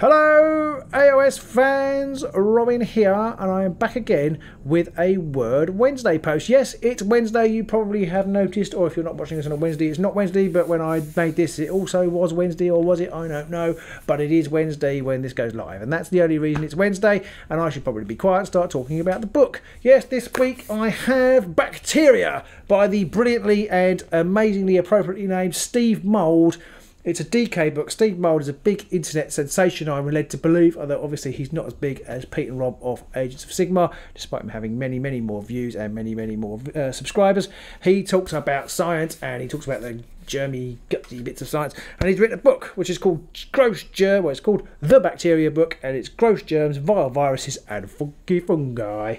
Hello, AOS fans, Robin here, and I am back again with a Word Wednesday post. Yes, it's Wednesday, you probably have noticed, or if you're not watching this on a Wednesday, it's not Wednesday, but when I made this, it also was Wednesday, or was it? I don't know, but it is Wednesday when this goes live, and that's the only reason it's Wednesday, and I should probably be quiet and start talking about the book. Yes, this week I have Bacteria by the brilliantly and amazingly appropriately named Steve Mould. It's a DK book. Steve Mould is a big internet sensation, I'm led to believe, although obviously he's not as big as Pete and Rob of Agents of Sigmar, despite him having many, many more views and many, many more uh, subscribers. He talks about science and he talks about the germy, gutsy bits of science, and he's written a book which is called Gross Germ, well, it's called The Bacteria Book, and it's Gross Germs, Vile Viruses, and Funky Fungi.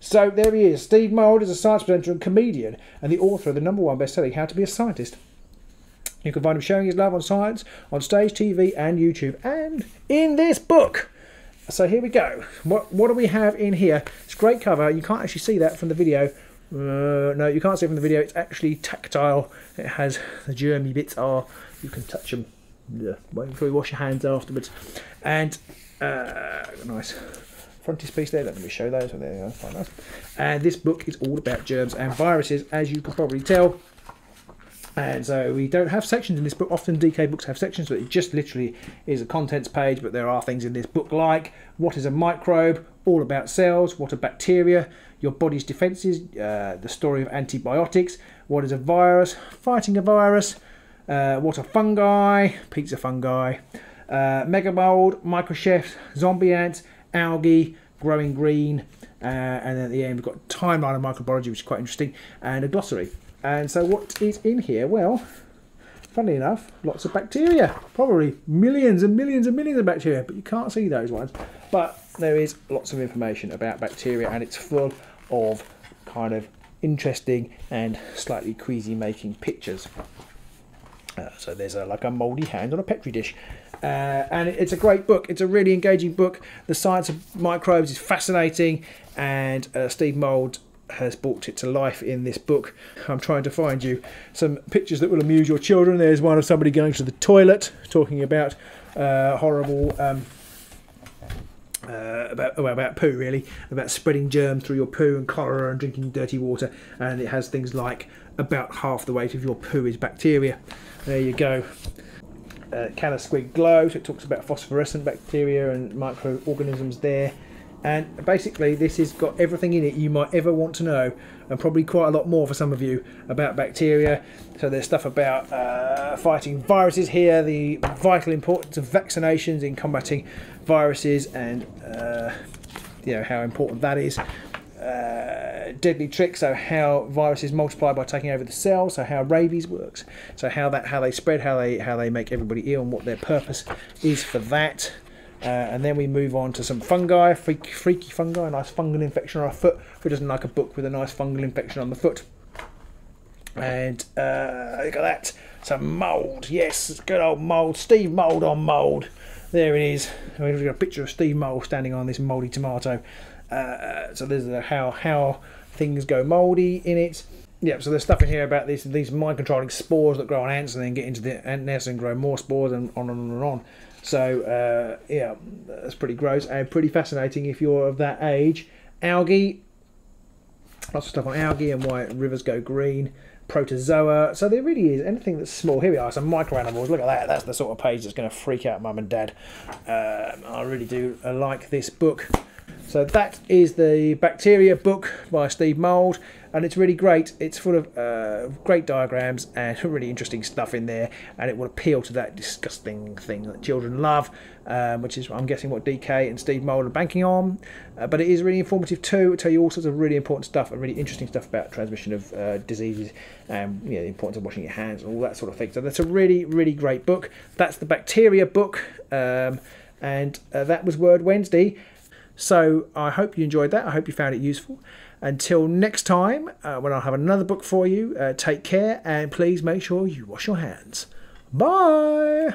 So there he is. Steve Mould is a science presenter and comedian, and the author of the number one best-selling How to Be a Scientist. You can find him showing his love on science on stage, TV, and YouTube, and in this book. So here we go. What what do we have in here? It's great cover. You can't actually see that from the video. Uh, no, you can't see it from the video. It's actually tactile. It has the germy bits are. You can touch them. Yeah, wait before you wash your hands afterwards. And uh, nice frontispiece there. Let me show those. There nice. And this book is all about germs and viruses, as you can probably tell. And so we don't have sections in this book. Often DK books have sections, but it just literally is a contents page. But there are things in this book like what is a microbe, all about cells, what are bacteria, your body's defences, uh, the story of antibiotics, what is a virus, fighting a virus, uh, what are fungi, pizza fungi, uh, megamold, microchefs, zombie ants, algae, growing green, uh, and then at the end we've got timeline of microbiology, which is quite interesting, and a glossary. And so what is in here? Well, funnily enough, lots of bacteria. Probably millions and millions and millions of bacteria, but you can't see those ones. But there is lots of information about bacteria and it's full of kind of interesting and slightly queasy making pictures. Uh, so there's a, like a mouldy hand on a petri dish. Uh, and it's a great book. It's a really engaging book. The science of microbes is fascinating, and uh, Steve Mould has brought it to life in this book. I'm trying to find you some pictures that will amuse your children. There's one of somebody going to the toilet talking about uh, horrible. Um, uh, about well, about poo really about spreading germs through your poo and cholera and drinking dirty water and it has things like about half the weight of your poo is bacteria there you go uh, can of squid glow so it talks about phosphorescent bacteria and microorganisms there and basically this has got everything in it you might ever want to know and probably quite a lot more for some of you about bacteria. So there's stuff about uh, fighting viruses here the vital importance of vaccinations in combating viruses and uh, you know how important that is. Uh, deadly trick so how viruses multiply by taking over the cell so how rabies works so how that how they spread how they how they make everybody ill and what their purpose is for that uh, and then we move on to some fungi, freaky, freaky fungi, a nice fungal infection on our foot. Who doesn't like a book with a nice fungal infection on the foot? And uh, look at that, some mould. Yes, good old mould. Steve Mould on mould. There it is. We've got a picture of Steve Mould standing on this mouldy tomato. Uh, so there's the how how things go mouldy in it. Yep, so there's stuff in here about these these mind controlling spores that grow on ants and then get into the ant nest and grow more spores and on and on and on. So uh, yeah, that's pretty gross and pretty fascinating if you're of that age. Algae, lots of stuff on algae and why rivers go green. Protozoa. So there really is anything that's small. Here we are, some micro animals. Look at that. That's the sort of page that's going to freak out mum and dad. Um, I really do like this book. So that is the Bacteria book by Steve Mould, and it's really great. It's full of uh, great diagrams and really interesting stuff in there, and it will appeal to that disgusting thing that children love, um, which is I'm guessing what DK and Steve Mould are banking on. Uh, but it is really informative too. It'll tell you all sorts of really important stuff and really interesting stuff about transmission of uh, diseases and you know, the importance of washing your hands and all that sort of thing. So that's a really really great book. That's the Bacteria book. Um, and uh, that was Word Wednesday. So I hope you enjoyed that. I hope you found it useful. Until next time, uh, when I'll have another book for you, uh, take care and please make sure you wash your hands. Bye.